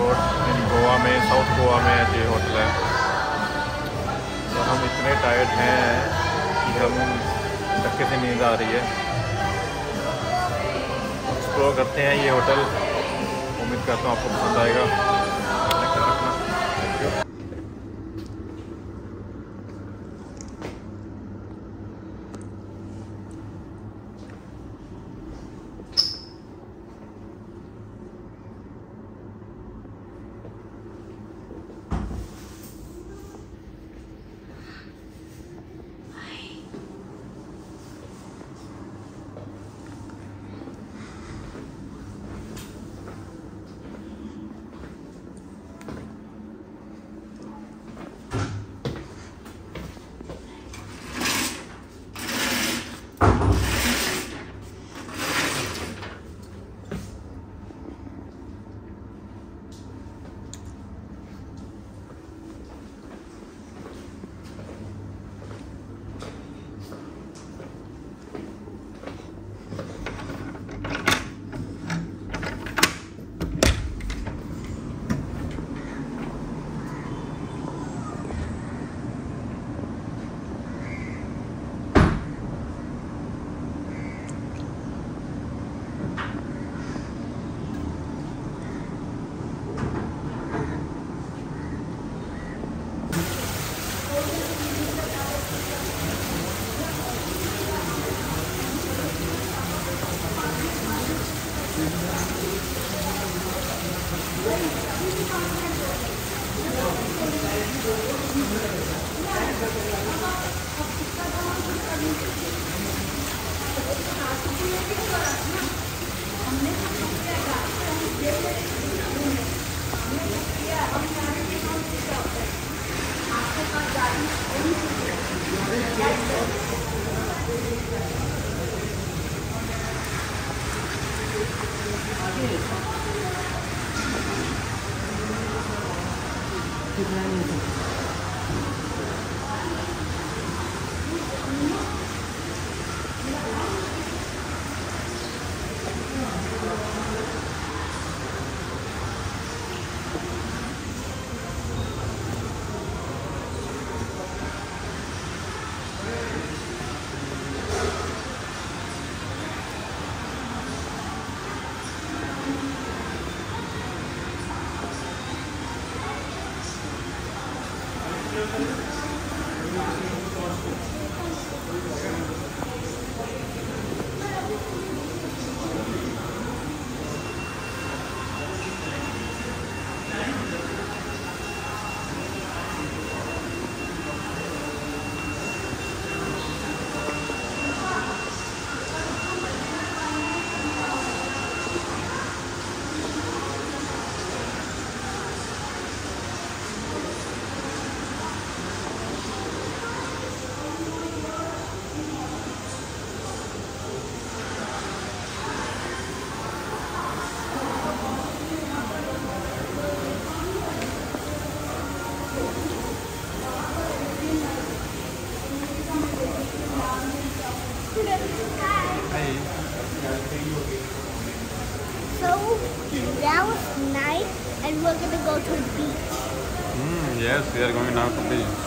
South Goa में ये hotel है। तो हम इतने टायर्ड हैं कि हम धक्के से नींद आ रही है। एक्सप्लोर करते हैं ये होटल। उम्मीद करता हूँ आपको पसंद आएगा। Thank you. Yes, we are going now to beach.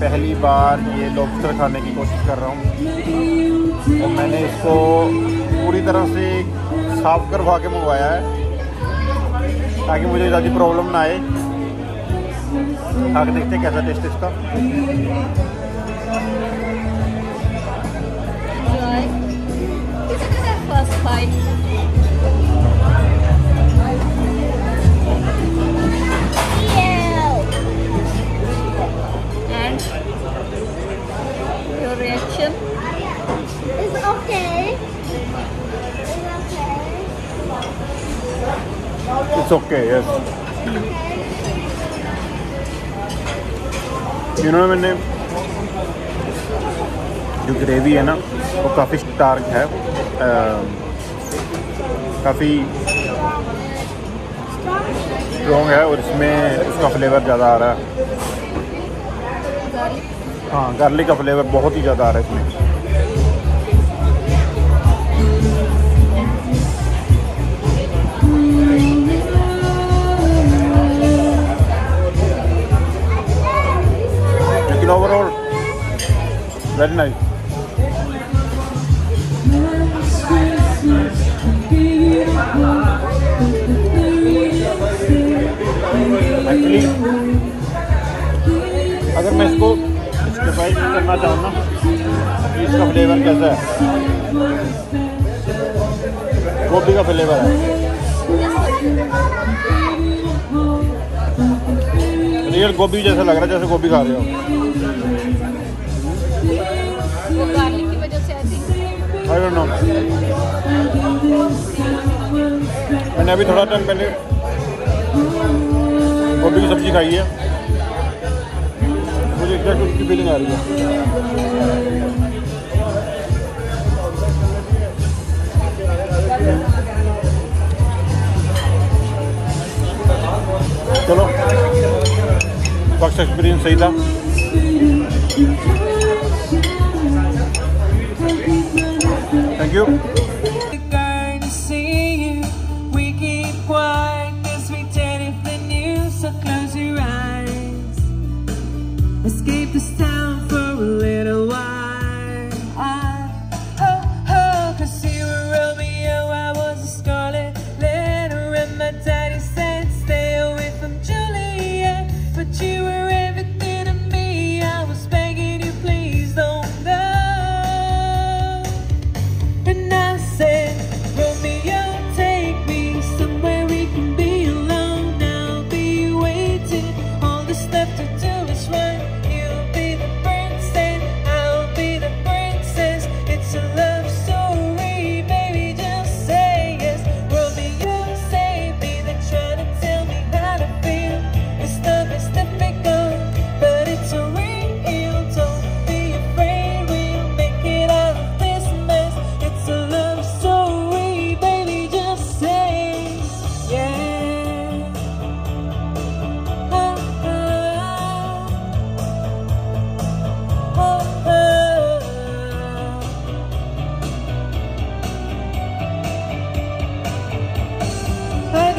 पहली बार ये लॉबस्टर खाने की कोशिश कर रहा हूँ। और मैंने इसको पूरी तरह से साफ़ करवा के मंगवाया है, ताकि मुझे ज़्यादा प्रॉब्लम ना आए। आगे देखते हैं कैसा टेस्ट इसका? इट्स ओके यस इन्होंने मैंने जो ग्रेवी है ना, वो काफ़ी स्टार्क है। काफ़ी स्ट्रॉन्ग है और इसमें उसका फ्लेवर ज़्यादा आ रहा है। हाँ गार्लिक का फ्लेवर बहुत ही ज़्यादा आ रहा है इसमें। लेकिन ओवरऑल वेरी नाइस एक्चुअली अगर मैं इसको स्पेसिफाई करना चाहूँ ना इसका फ्लेवर कैसा है? गोभी का फ्लेवर है। रियल गोभी जैसा लग रहा है, जैसे गोभी खा रहे हो। आई डोंट नो मैंने अभी थोड़ा टाइम पहले गोभी की सब्ज़ी खाई है। मुझे एग्जैक्ट उसकी फीलिंग आ रही है। चलो फ़र्स्ट एक्सपीरियंस सही था।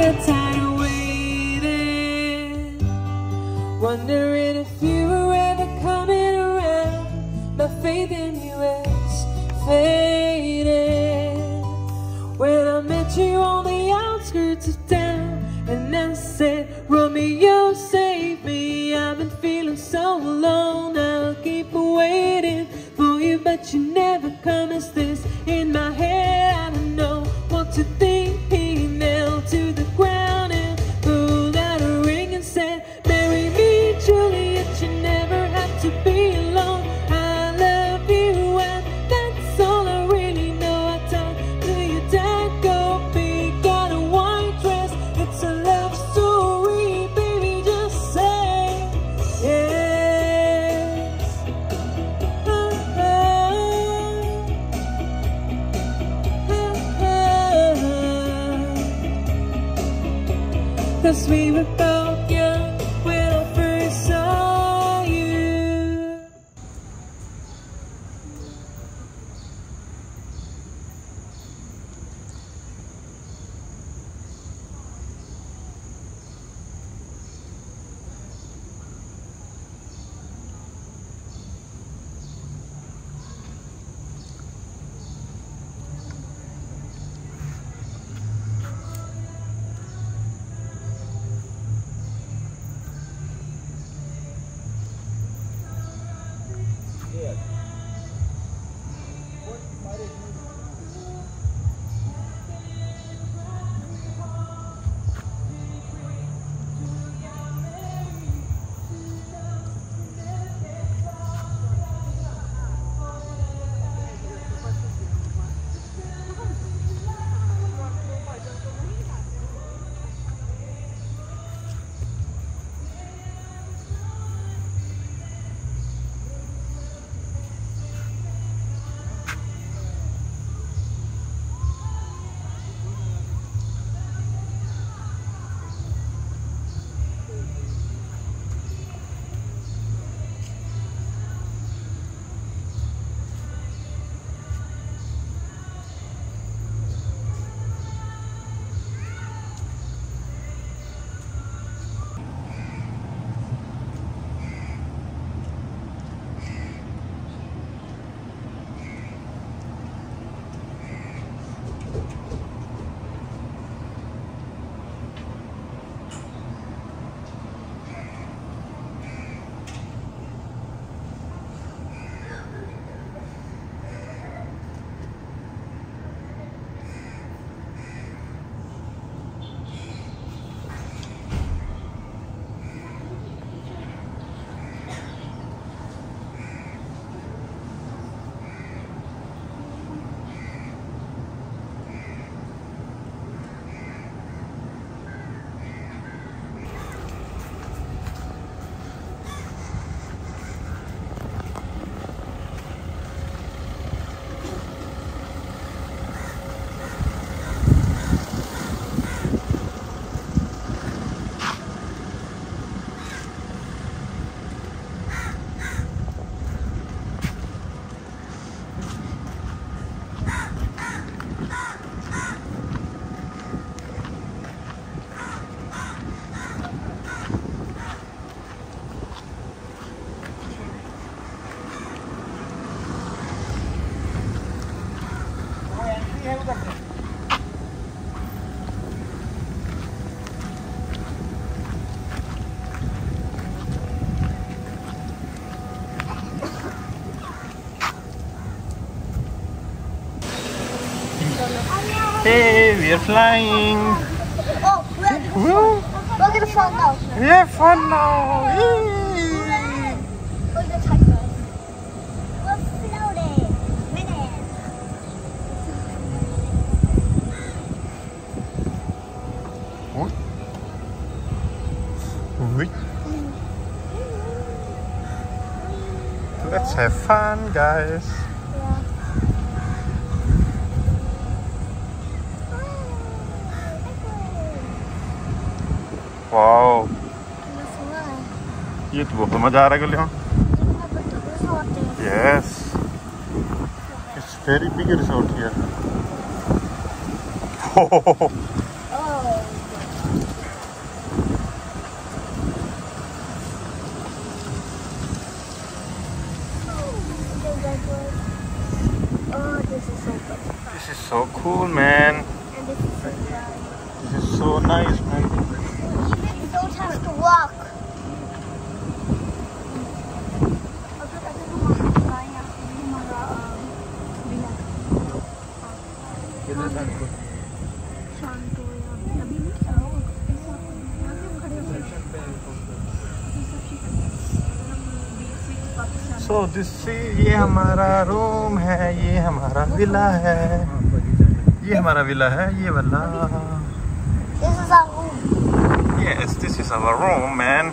I got tired of waiting, wondering we are flying. Oh, we're, we're gonna fall now. We have fun now. We're. Let's have fun, guys. Wow, ये तो बहुत मजा आ रहा है Gulia Yes. It's very big resort here. Oh, this is so good. This is so cool, man. And this is so dry. This is so nice, man. You don't have to walk. This ये हमारा room है ये हमारा villa है ये हमारा villa है ये वाला This is our room. Yes, this is our room, man.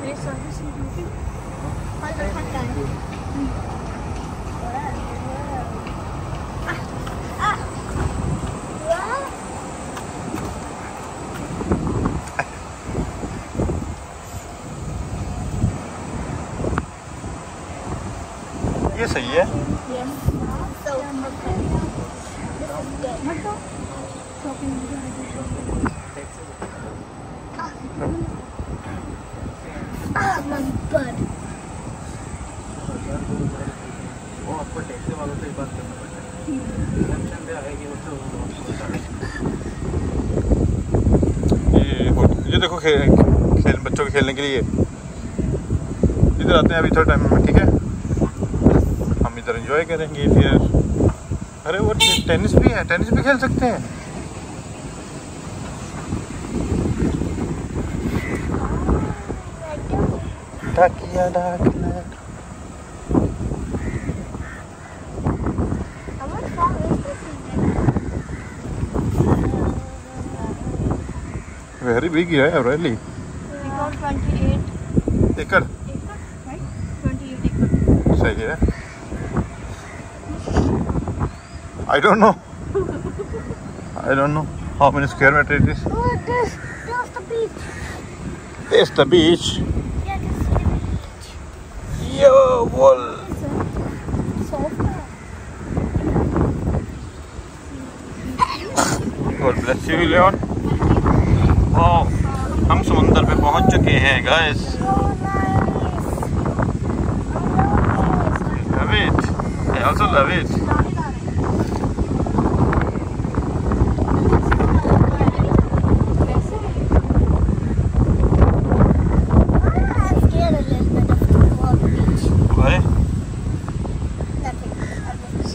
This one, this is Hold on, hold on. Ah, ah. ये सही है Yes. So perfect. This is good. Ah, my butt. वो आपको टैक्सी वालों से बात करना पड़ता है ये देखो खेल खेल बच्चों के खेलने के लिए इधर आते हैं अभी थोड़ा टाइम में, ठीक है इधर एंजॉय करेंगे फिर। अरे वो टेनिस भी है टेनिस भी खेल सकते हैं। वेरी बिग है 28 एकड़। acre, I don't know I don't know how many square metre it is Oh, this, there's the beach. It's the beach Yeah, this is the beach. Yo wall Soft. God bless you Leon wow हम समुंदर पे पहुंच चुके हैं guys So nice. love it I also love it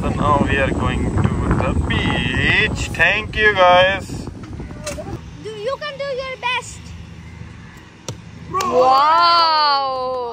So now we are going to the beach thank you guys Do you can do your best. Wow! Wow.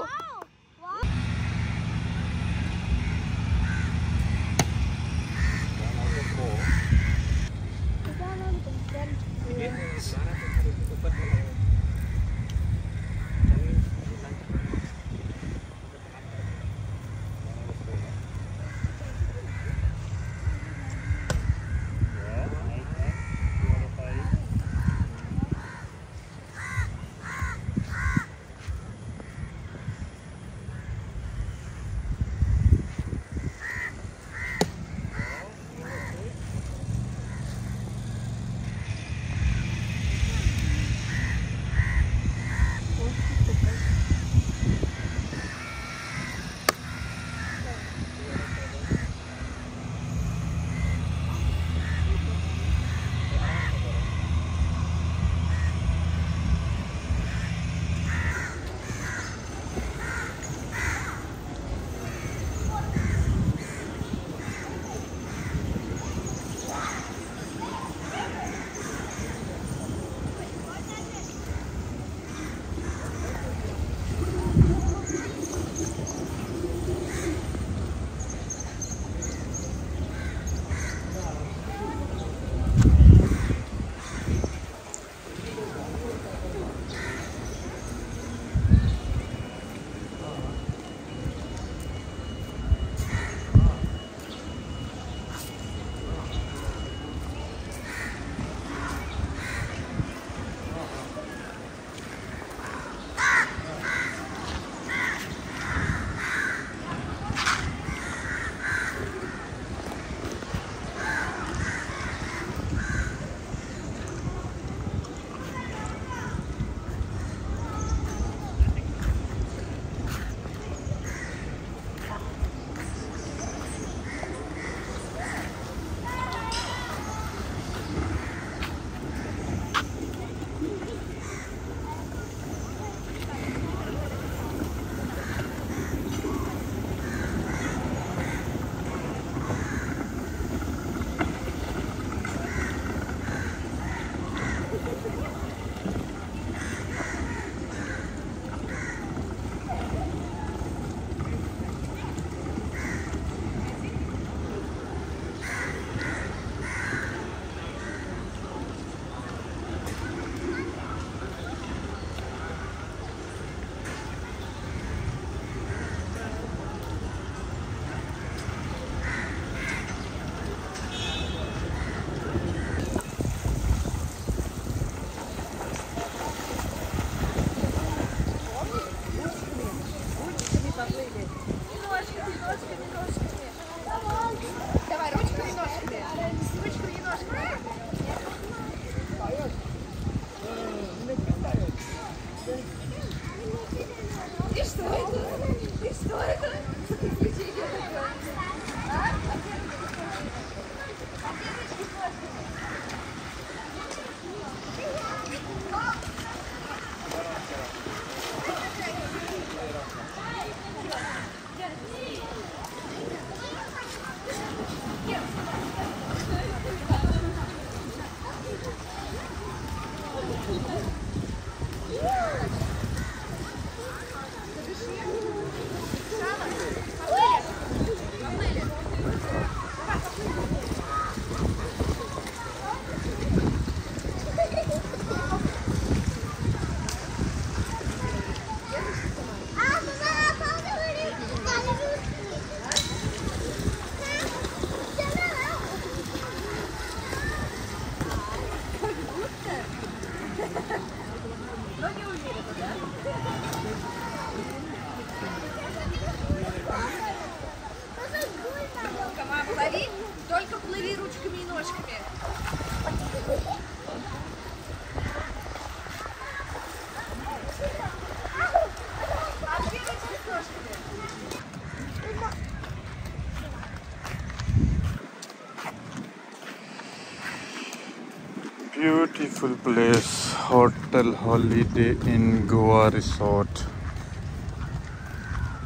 Beautiful place, Hotel Holiday in Goa Resort.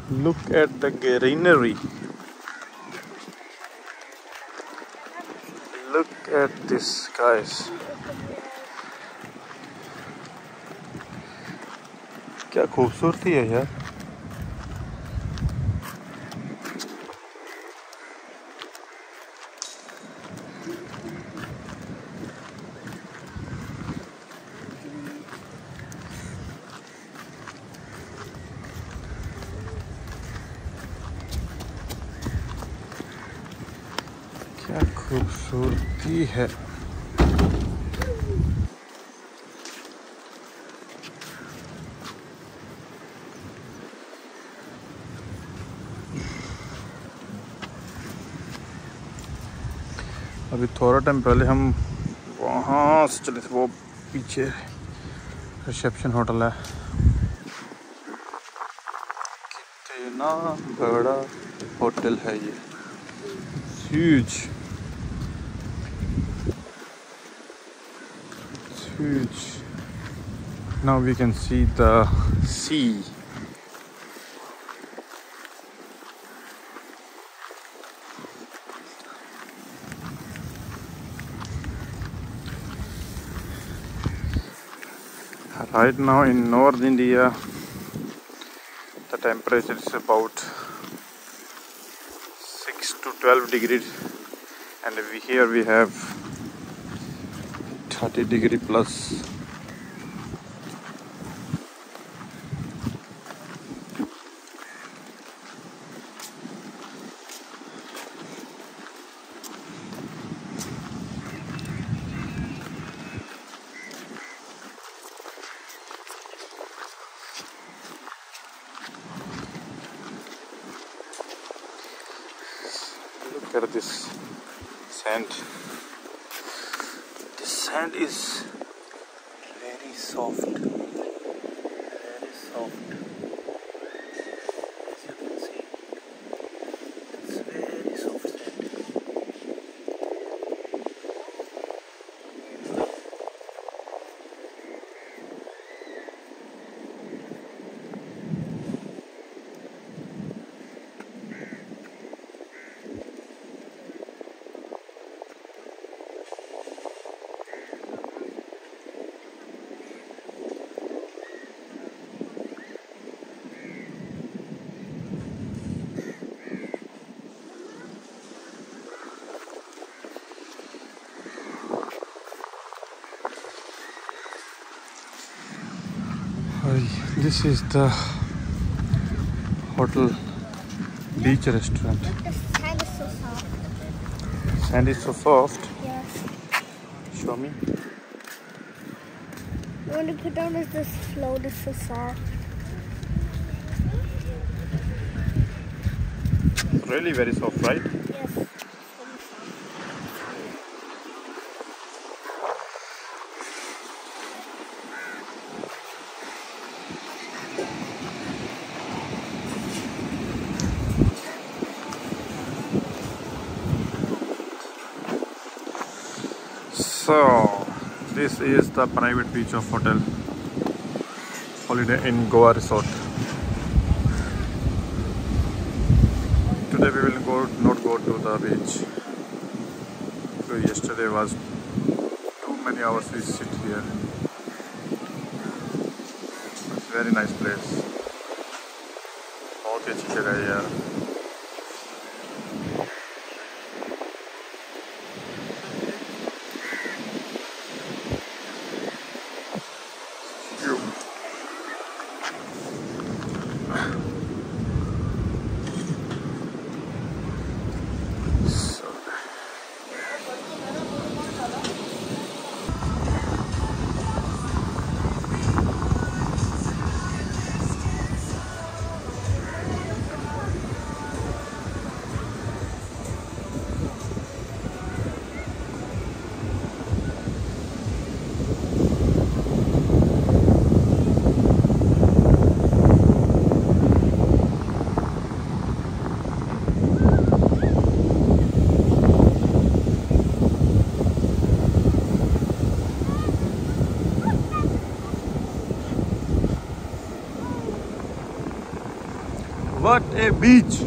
Look at the greenery. Look at this, guys. क्या खूबसूरती है यार खूबसूरती है। अभी थोड़ा time पहले हम वहाँ से चले थे, वो पीछे रिसेप्शन होटल है। कितना बड़ा होटल है ये। Huge. Huge. Now we can see the sea. Right now in North India, the temperature is about 6 to 12 degrees and we, here we have 30 degree plus look at this sand the sand is very soft very soft as you can see it's very soft sand Hi, this is the hotel beach restaurant The sand is so soft. sand is so soft Yes. show me I want to put down is this float is so soft. really very soft right this is the private beach of hotel Holiday in Goa Resort. Today we will go not go to the beach. So yesterday was too many hours we sit here. It's very nice place. बहुत ही अच्छी जगह है यार बीच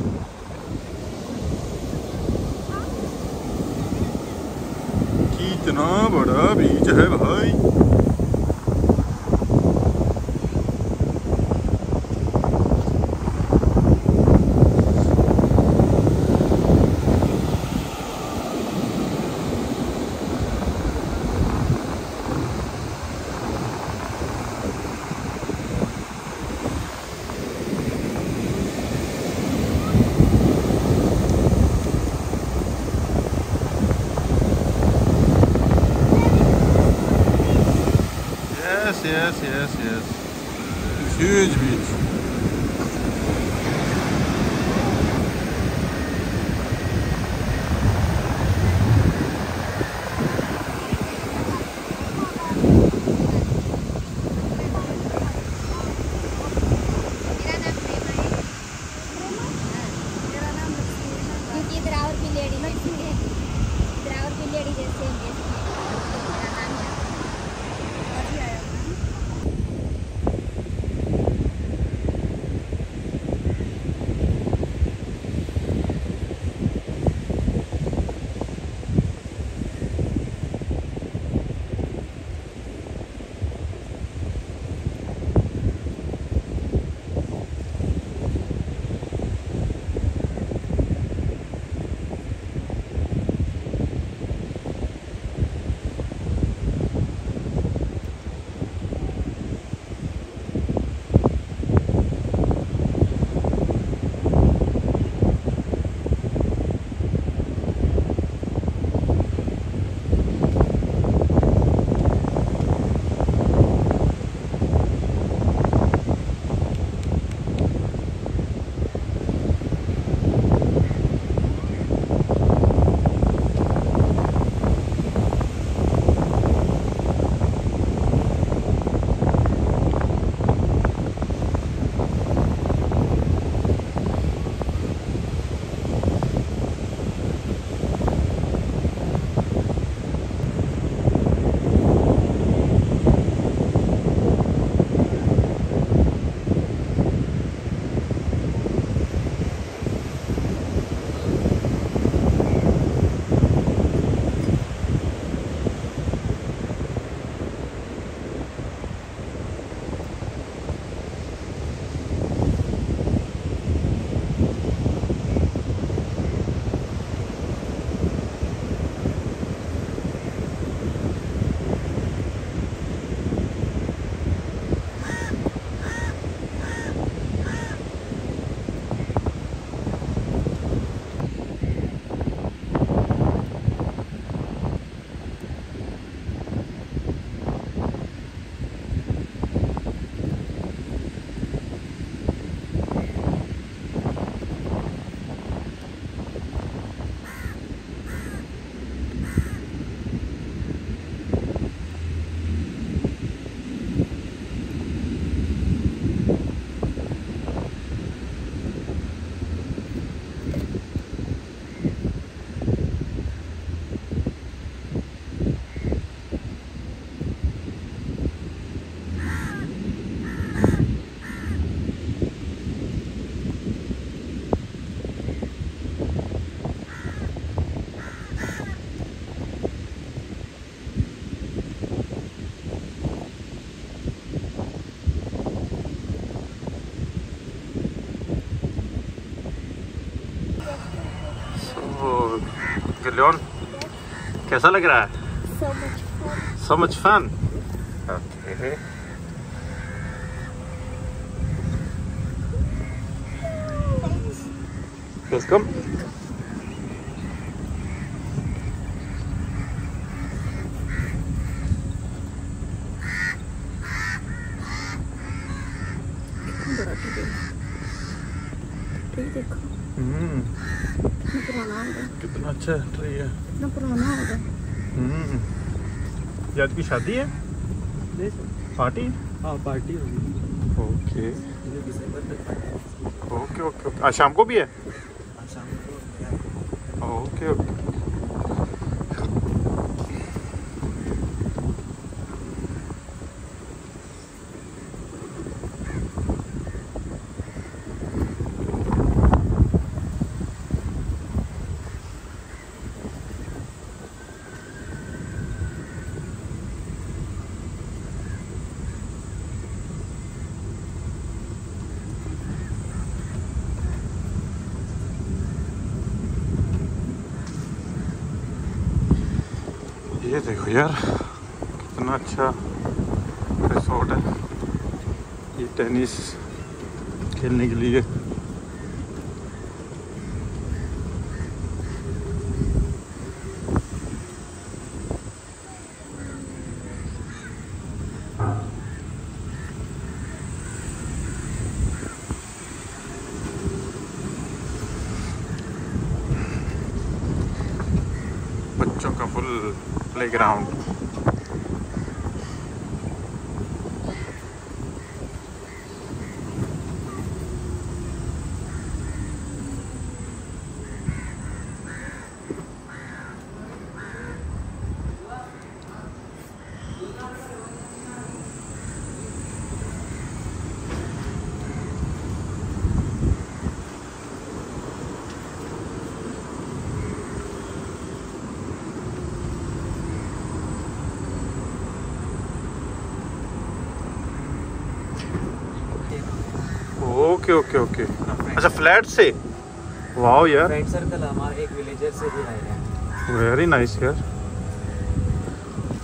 Yes, yes, yes. Huge beach. कैसा लग रहा है So much fun. So much fun. ये आज की शादी है? पार्टी? हाँ पार्टी होगी। ओके। Okay okay okay. आज शाम को भी है? शाम को ओके ओके ये यार कितना अच्छा रिसोर्ट है। ये टेनिस खेलने के लिए बच्चों का full playground okay okay okay. अच्छा फ्लैट से? वाओ यार। फ्रेंड सर्कल हमारे एक विलेजर से भी आए हैं। वेरी नाइस यार।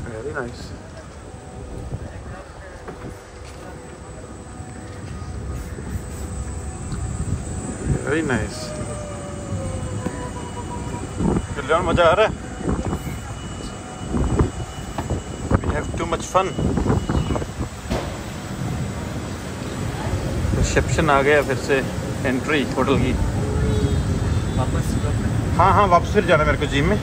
वेरी नाइस वेरी नाइस मज़ा आ रहा है? We have too much fun reception आ गया फिर से एंट्री होटल की। वापस? हाँ हाँ वापस फिर जाना मेरे को जिम में।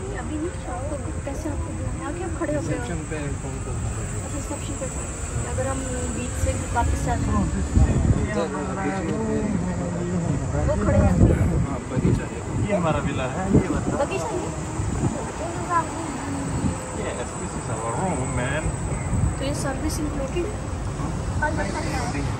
को अभी नहीं शाम को कैसे आपको आके आप खड़े हो गए रिसेप्शन पे को पे अगर हम बीच से वापस आ जाए वो खड़े हैं। हाँ ये हमारा विला है ये बगीचा तो. तो ये सर्विस इंक्लूडेड और लगता है फ्री है।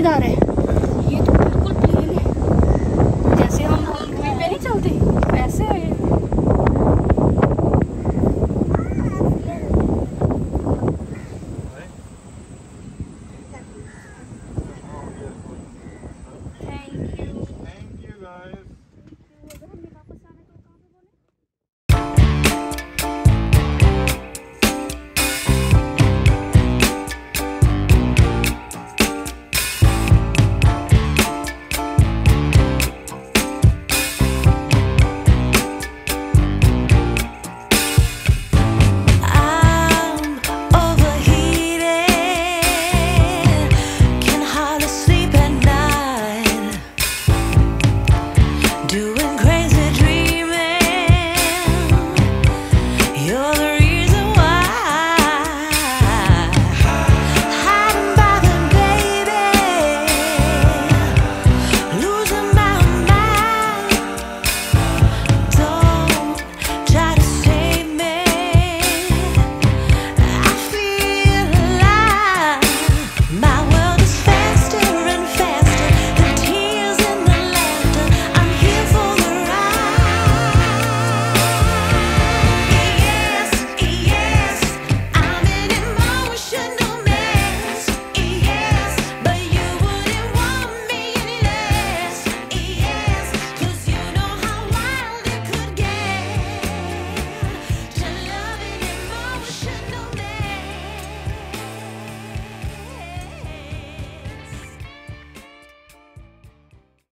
ಇದ್ದಾರೆ